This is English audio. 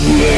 Yeah.